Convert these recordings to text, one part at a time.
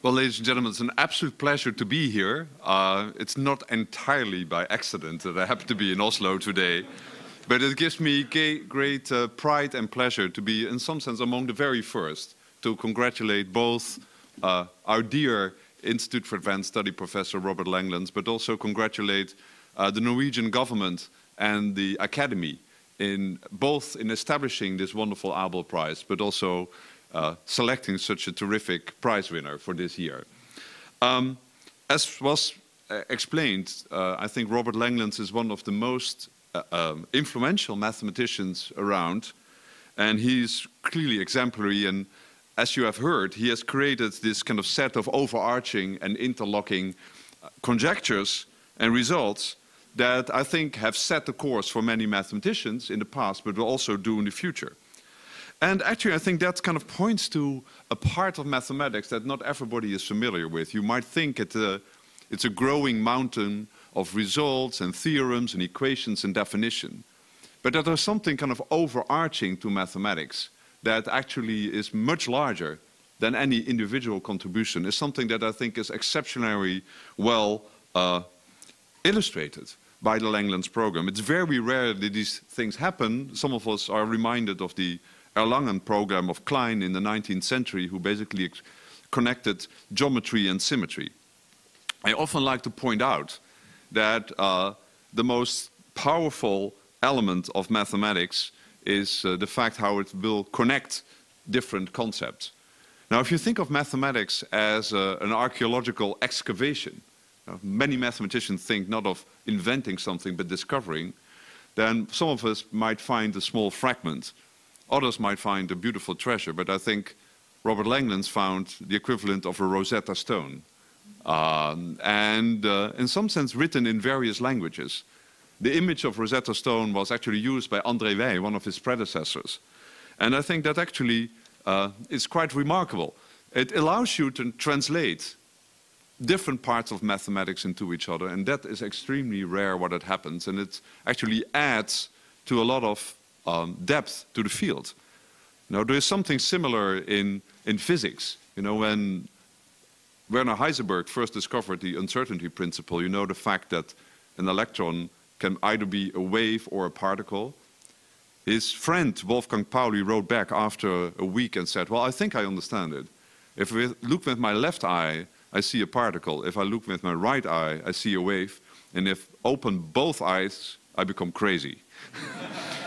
Well, ladies and gentlemen, it's an absolute pleasure to be here. Uh, it's not entirely by accident that I happen to be in Oslo today, but it gives me great uh, pride and pleasure to be, in some sense, among the very first to congratulate both uh, our dear Institute for Advanced Study Professor Robert Langlands, but also congratulate uh, the Norwegian government and the Academy in both in establishing this wonderful Abel Prize, but also uh, selecting such a terrific prize winner for this year. Um, as was uh, explained, uh, I think Robert Langlands is one of the most um, influential mathematicians around, and he's clearly exemplary. And as you have heard, he has created this kind of set of overarching and interlocking conjectures and results that I think have set the course for many mathematicians in the past, but will also do in the future. And actually, I think that kind of points to a part of mathematics that not everybody is familiar with. You might think it, it's a growing mountain of results and theorems and equations and definition. But that there's something kind of overarching to mathematics that actually is much larger than any individual contribution, is something that I think is exceptionally well uh, illustrated by the Langlands program. It's very rare that these things happen. Some of us are reminded of the Erlangen program of Klein in the 19th century, who basically connected geometry and symmetry. I often like to point out that uh, the most powerful element of mathematics is uh, the fact how it will connect different concepts. Now, if you think of mathematics as uh, an archaeological excavation, uh, many mathematicians think not of inventing something but discovering, then some of us might find a small fragment. Others might find a beautiful treasure, but I think Robert Langlands found the equivalent of a Rosetta Stone. Um, and uh, in some sense written in various languages. The image of Rosetta Stone was actually used by André Weil, one of his predecessors. And I think that actually uh, is quite remarkable. It allows you to translate different parts of mathematics into each other, and that is extremely rare what it happens, and it actually adds to a lot of um, depth to the field. Now, there is something similar in, in physics. You know, when Werner Heisenberg first discovered the uncertainty principle, you know the fact that an electron can either be a wave or a particle. His friend Wolfgang Pauli wrote back after a week and said, well, I think I understand it. If I look with my left eye, I see a particle. If I look with my right eye, I see a wave. And if open both eyes, I become crazy.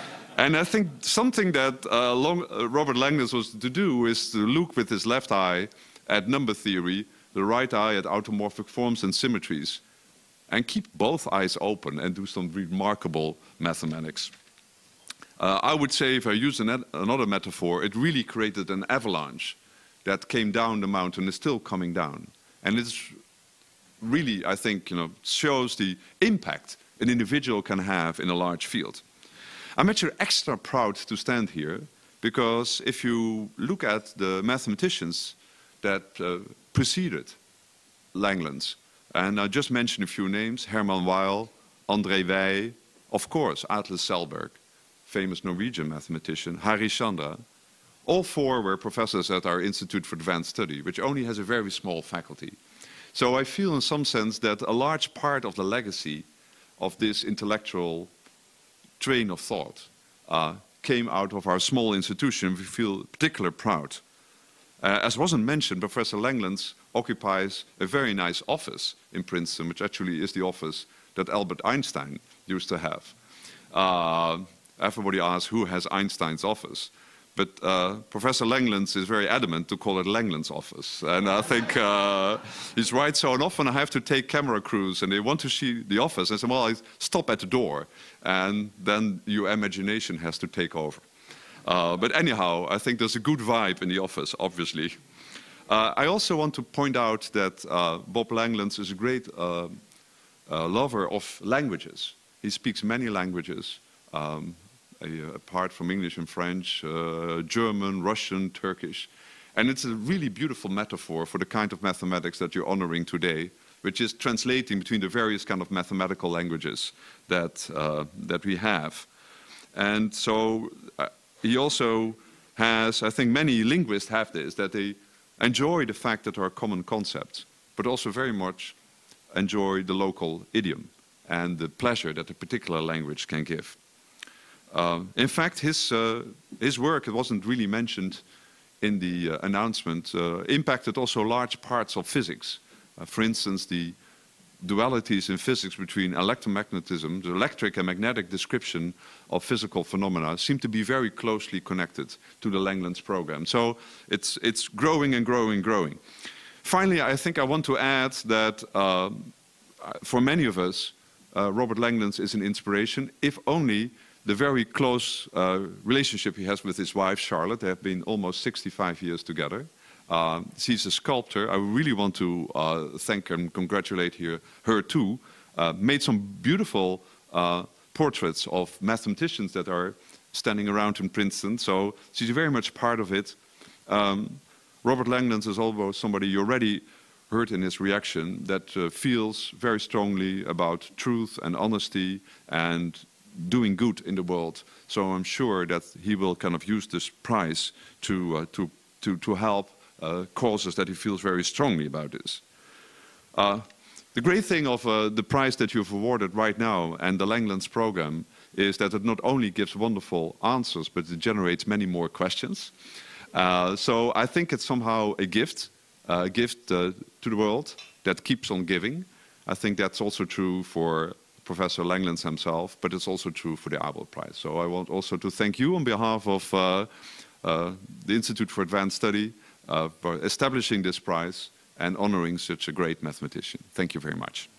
and I think something that uh, Long, uh, Robert Langlands was to do is to look with his left eye at number theory, the right eye at automorphic forms and symmetries, and keep both eyes open and do some remarkable mathematics. Uh, I would say, if I use an, another metaphor, it really created an avalanche that came down the mountain, is still coming down. And it's really, I think, you know, shows the impact an individual can have in a large field. I'm actually extra proud to stand here because if you look at the mathematicians that uh, preceded Langlands, and I just mentioned a few names, Hermann Weyl, André Weil, of course, Atle Selberg, famous Norwegian mathematician, Harish-Chandra, all four were professors at our Institute for Advanced Study, which only has a very small faculty. So I feel in some sense that a large part of the legacy of this intellectual train of thought uh, came out of our small institution. We feel particularly proud. Uh, as wasn't mentioned, Professor Langlands occupies a very nice office in Princeton, which actually is the office that Albert Einstein used to have. Uh, everybody asks who has Einstein's office. But uh, Professor Langlands is very adamant to call it Langlands office. And I think uh, he's right. So and often I have to take camera crews and they want to see the office. I say, well, I stop at the door. And then your imagination has to take over. Uh, but anyhow, I think there's a good vibe in the office, obviously. Uh, I also want to point out that uh, Bob Langlands is a great uh, lover of languages. He speaks many languages. Um, apart from English and French, uh, German, Russian, Turkish. And it's a really beautiful metaphor for the kind of mathematics that you're honoring today, which is translating between the various kind of mathematical languages that, uh, that we have. And so uh, he also has, I think many linguists have this, that they enjoy the fact that there are common concepts, but also very much enjoy the local idiom and the pleasure that a particular language can give. Uh, in fact, his, uh, his work, it wasn't really mentioned in the uh, announcement, uh, impacted also large parts of physics. Uh, for instance, the dualities in physics between electromagnetism, the electric and magnetic description of physical phenomena seem to be very closely connected to the Langlands program. So it's, it's growing and growing, growing. Finally, I think I want to add that uh, for many of us, uh, Robert Langlands is an inspiration, if only the very close uh, relationship he has with his wife, Charlotte. They have been almost 65 years together. Uh, she's a sculptor. I really want to uh, thank and congratulate her, her too. Uh, made some beautiful uh, portraits of mathematicians that are standing around in Princeton. So she's very much part of it. Um, Robert Langlands is also somebody you already heard in his reaction that uh, feels very strongly about truth and honesty and doing good in the world. So I'm sure that he will kind of use this prize to, uh, to, to, to help uh, causes that he feels very strongly about this. Uh, the great thing of uh, the prize that you've awarded right now and the Langlands program is that it not only gives wonderful answers, but it generates many more questions. Uh, so I think it's somehow a gift, a gift uh, to the world that keeps on giving. I think that's also true for Professor Langlands himself, but it's also true for the Abel Prize. So I want also to thank you on behalf of uh, uh, the Institute for Advanced Study uh, for establishing this prize and honoring such a great mathematician. Thank you very much.